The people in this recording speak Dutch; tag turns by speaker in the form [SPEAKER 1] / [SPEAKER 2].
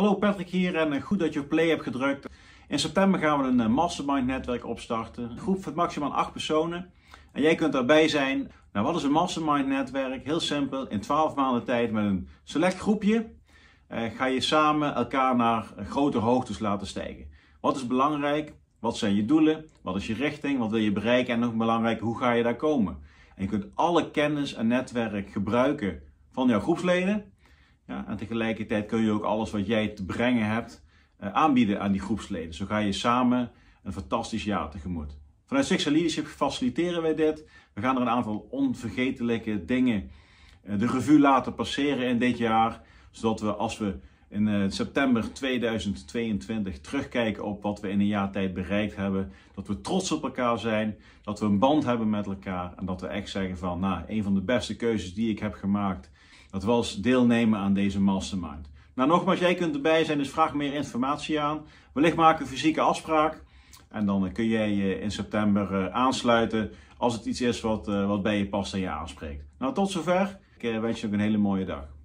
[SPEAKER 1] Hallo Patrick hier en eh, goed dat je op play hebt gedrukt. In september gaan we een eh, mastermind netwerk opstarten. Een groep van maximaal 8 personen. En jij kunt daarbij zijn. Nou, wat is een mastermind netwerk? Heel simpel. In 12 maanden tijd met een select groepje eh, ga je samen elkaar naar grotere hoogtes laten stijgen. Wat is belangrijk? Wat zijn je doelen? Wat is je richting? Wat wil je bereiken? En nog belangrijk, hoe ga je daar komen? En je kunt alle kennis en netwerk gebruiken van jouw groepsleden. En tegelijkertijd kun je ook alles wat jij te brengen hebt uh, aanbieden aan die groepsleden. Zo ga je samen een fantastisch jaar tegemoet. Vanuit Sixer Leadership faciliteren wij dit. We gaan er een aantal onvergetelijke dingen uh, de revue laten passeren in dit jaar. Zodat we als we in uh, september 2022 terugkijken op wat we in een jaar tijd bereikt hebben. Dat we trots op elkaar zijn, dat we een band hebben met elkaar en dat we echt zeggen van, nou, een van de beste keuzes die ik heb gemaakt, dat was deelnemen aan deze mastermind. Nou, nogmaals, jij kunt erbij zijn, dus vraag meer informatie aan. Wellicht maken een fysieke afspraak en dan kun jij je in september aansluiten als het iets is wat, wat bij je past en je aanspreekt. Nou, tot zover. Ik wens je ook een hele mooie dag.